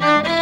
Thank you.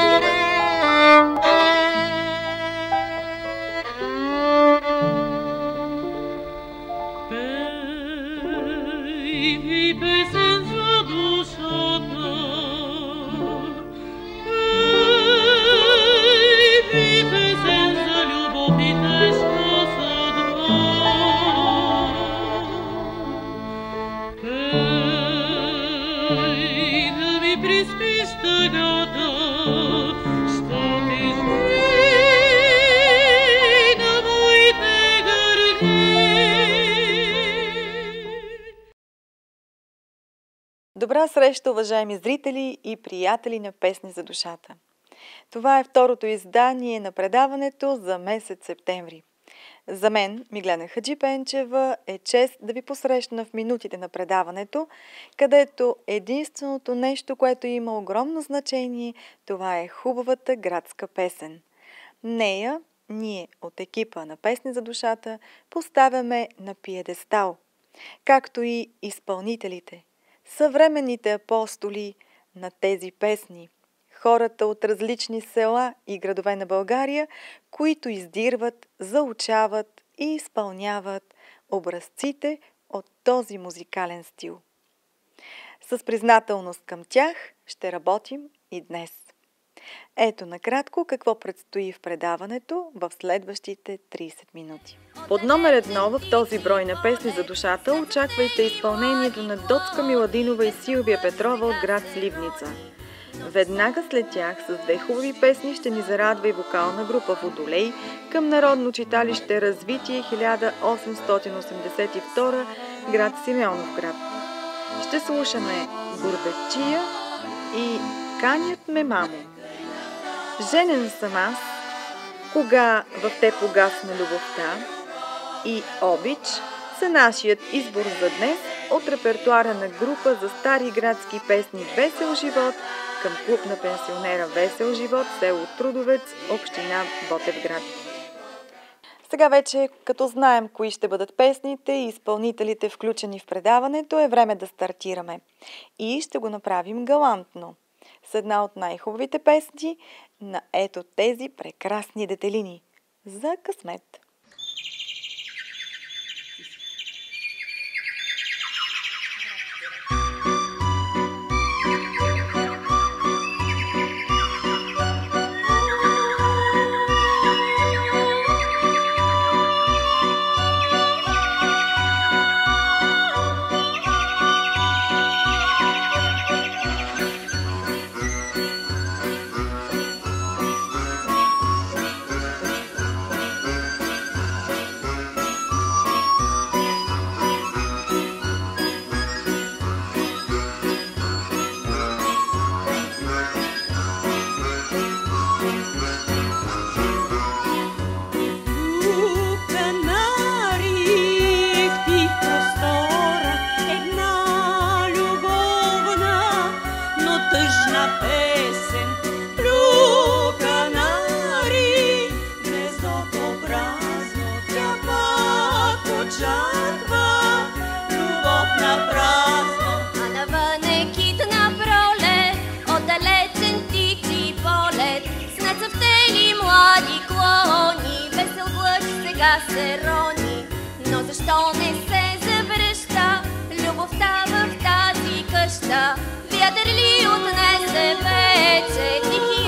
Среща, уважаеми зрители и приятели на Песни за душата. Това е второто издание на предаването за месец септември. За мен, Миглена Хаджипенчева, е чест да ви посрещна в минутите на предаването, където единственото нещо, което има огромно значение, това е хубавата градска песен. Нея ние от екипа на Песни за душата поставяме на пиедестал, както и изпълнителите – съвременните апостоли на тези песни, хората от различни села и градове на България, които издирват, заучават и изпълняват образците от този музикален стил. С признателност към тях ще работим и днес. Ето накратко какво предстои в предаването в следващите 30 минути. Под номер едно в този брой на песни за душата очаквайте изпълнението на Доцка Миладинова и Силвия Петрова от град Сливница. Веднага след тях с две хубави песни ще ни зарадва и вокална група Водолей към Народно читалище Развитие 1882 град Симеонов град. Ще слушаме Бурбетчия и Канят ме мамо. Женен съм аз, кога в те погасна любовта и обич са нашият избор за днес от репертуара на група за стари градски песни Весел живот към клуб на пенсионера Весел живот, село Трудовец, община Ботевград. Сега вече, като знаем кои ще бъдат песните и изпълнителите включени в предаването, е време да стартираме. И ще го направим галантно. С една от най-хубавите песни на ето тези прекрасни детелини. За късмет! се рони, но защо не се завръща любовта в тази къща? Вятър ли отнесе вече тихи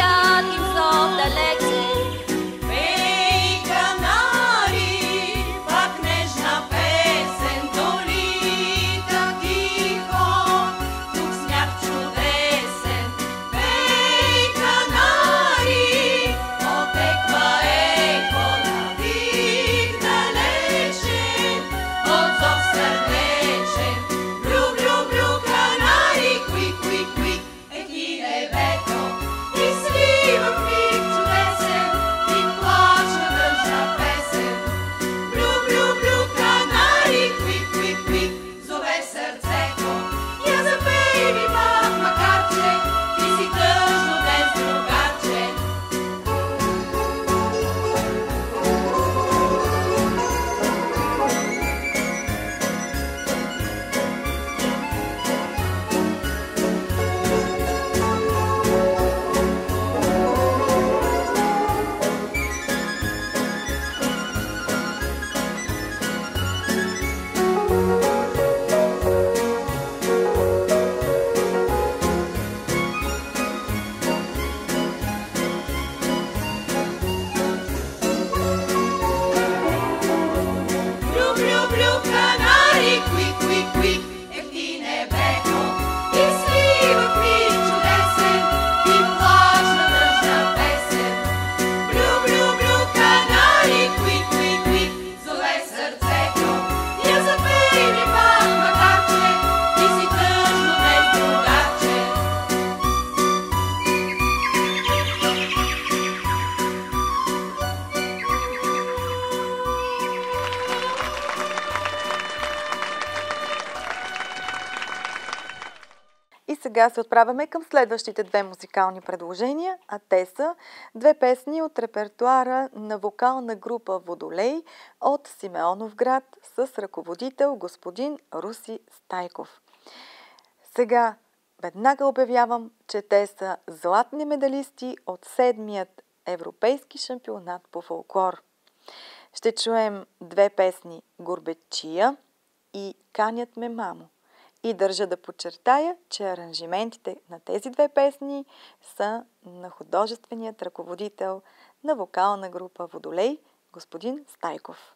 сега се отправяме към следващите две музикални предложения, а те са две песни от репертуара на вокална група Водолей от Симеонов град с ръководител господин Руси Стайков. Сега веднага обявявам, че те са златни медалисти от седмият Европейски шампионат по фолклор. Ще чуем две песни Горбечия и Канят ме мамо. И държа да подчертая, че аранжиментите на тези две песни са на художественият ръководител на вокална група Водолей, господин Стайков.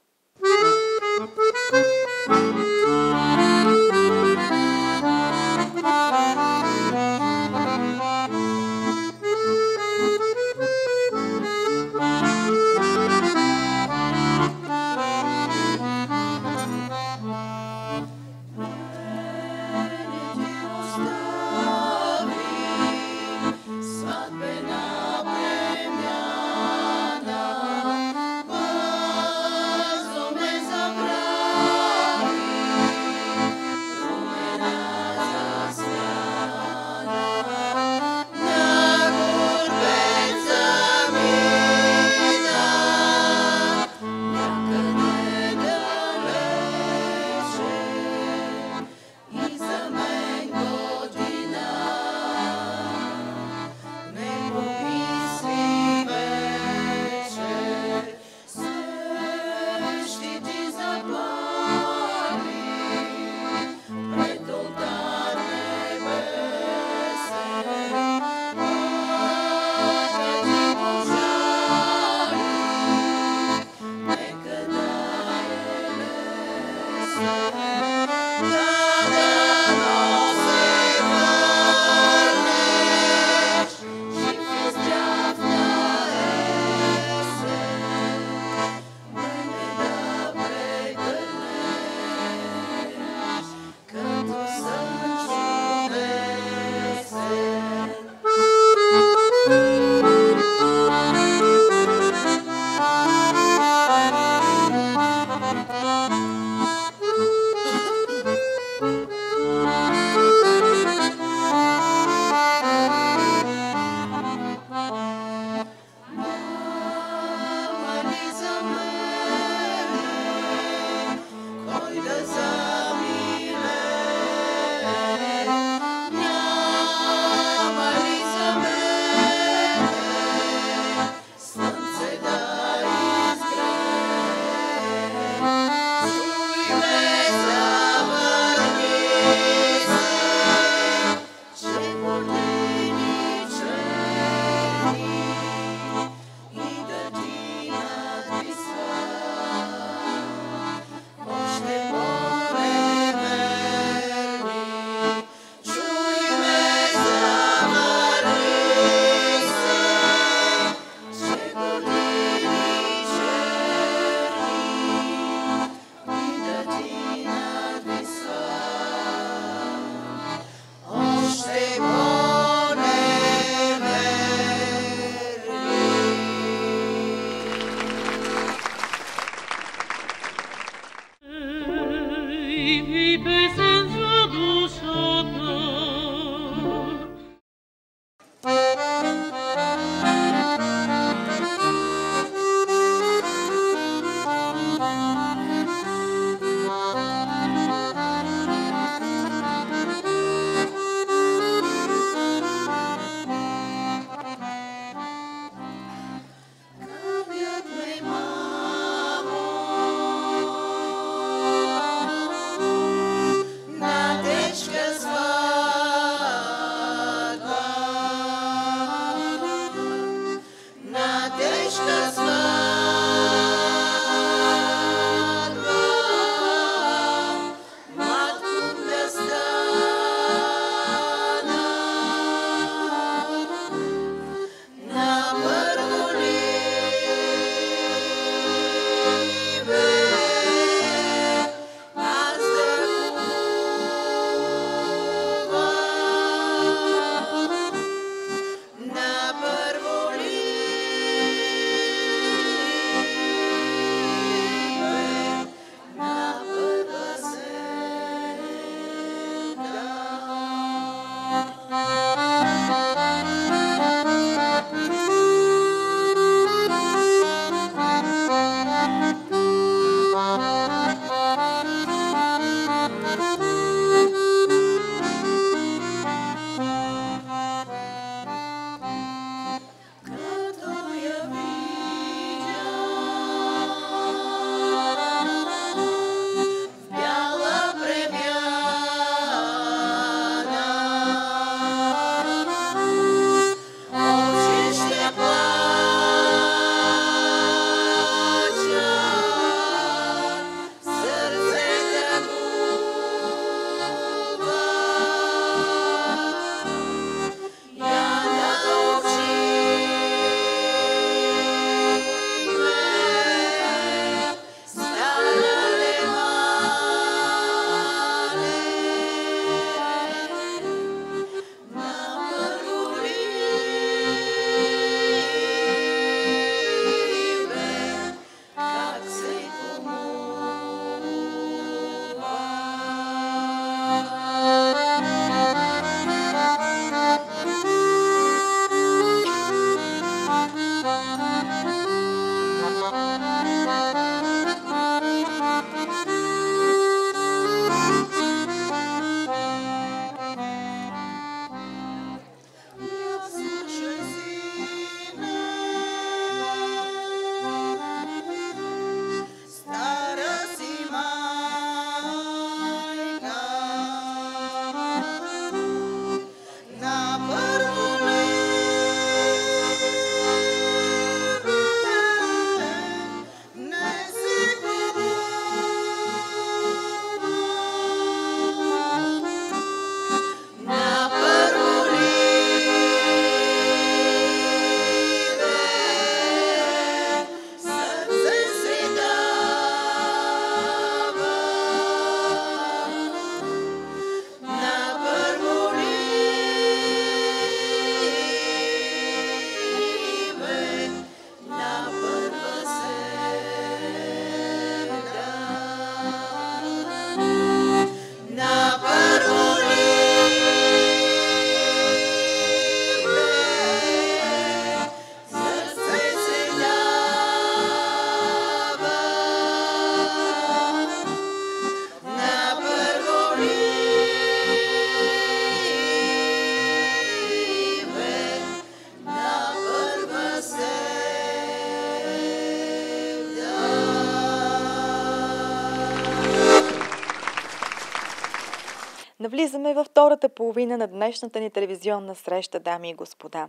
Навлизаме във втората половина на днешната ни телевизионна среща, дами и господа.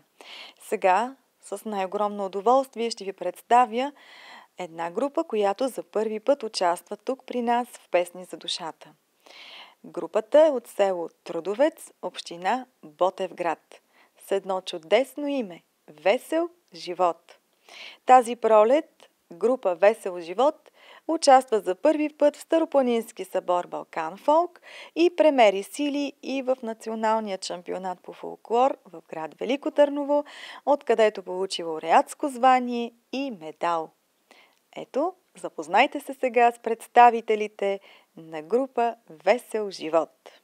Сега с най-огромно удоволствие ще ви представя една група, която за първи път участва тук при нас в Песни за душата. Групата е от село Трудовец, община Ботевград, с едно чудесно име – Весел живот. Тази пролет група Весел живот участва за първи път в Старопланински събор Балкан Фолк и премери сили и в националния шампионат по фолклор в град Велико Търново, откъдето получи лауреатско звание и медал. Ето, запознайте се сега с представителите на група Весел живот.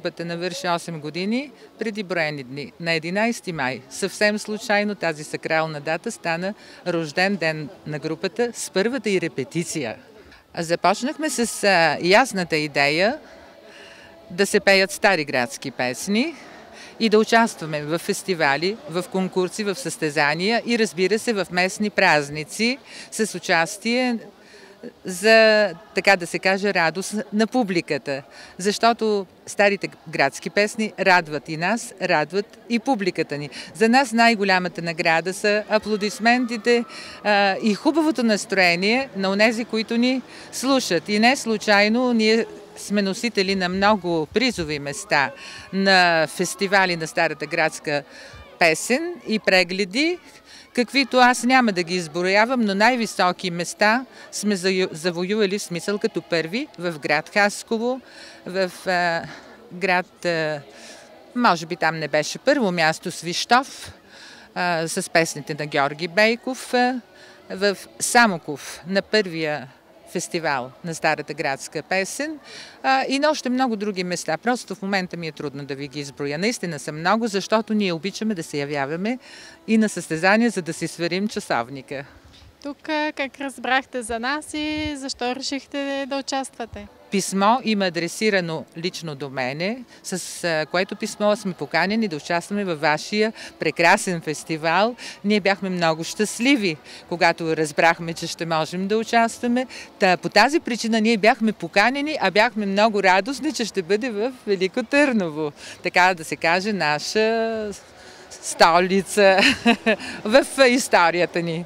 Групата навърши 8 години преди броени дни. На 11 май, съвсем случайно тази сакрална дата стана рожден ден на групата с първата и репетиция. Започнахме с ясната идея да се пеят стари градски песни и да участваме в фестивали, в конкурси, в състезания и разбира се в местни празници с участие за, така да се каже, радост на публиката. Защото старите градски песни радват и нас, радват и публиката ни. За нас най-голямата награда са аплодисментите а, и хубавото настроение на онези, които ни слушат. И не случайно ние сме носители на много призови места на фестивали на Старата градска песен и прегледи, каквито аз няма да ги изброявам, но най-високи места сме завоювали в смисъл като първи в град Хасково, в а, град, а, може би там не беше първо място, Свищов, а, с песните на Георги Бейков, в Самоков на първия фестивал на Старата градска песен а, и на още много други места. Просто в момента ми е трудно да ви ги изброя. Наистина са много, защото ние обичаме да се явяваме и на състезания, за да си сверим часовника. Тук как разбрахте за нас и защо решихте да участвате? Писмо има адресирано лично до мене, с което писмо сме поканени да участваме във вашия прекрасен фестивал. Ние бяхме много щастливи, когато разбрахме, че ще можем да участваме. Та, по тази причина ние бяхме поканени, а бяхме много радостни, че ще бъде в Велико Търново. Така да се каже, наша столица в историята ни.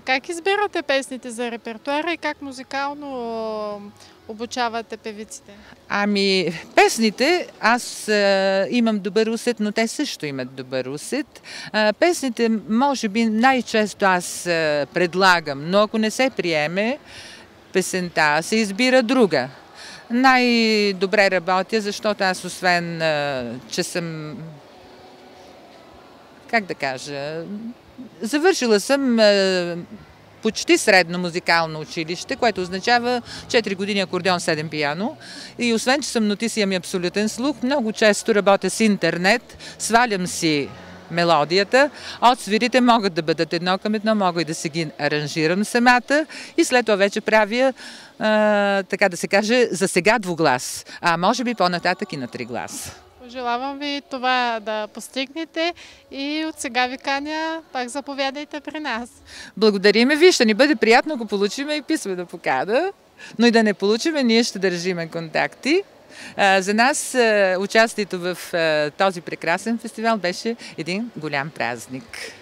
Как избирате песните за репертуара и как музикално обучавате певиците? Ами, песните, аз а, имам добър усет, но те също имат добър усет. А, песните, може би, най-често аз а, предлагам, но ако не се приеме песента, се избира друга. Най-добре работя, защото аз освен, а, че съм как да кажа, завършила съм почти средно музикално училище, което означава 4 години акордеон, 7 пияно. И освен, че съм нотис и абсолютен слух, много често работя с интернет, свалям си мелодията. От свирите могат да бъдат едно към едно, мога и да се ги аранжирам самата и след това вече правя, а, така да се каже, за сега двуглас, а може би по-нататък и на три глас. Пожелавам ви това да постигнете и от сега ви каня, пак заповядайте при нас. Благодариме ви, ще ни бъде приятно, ако получиме и писмена покада, но и да не получиме, ние ще държиме контакти. За нас участието в този прекрасен фестивал беше един голям празник.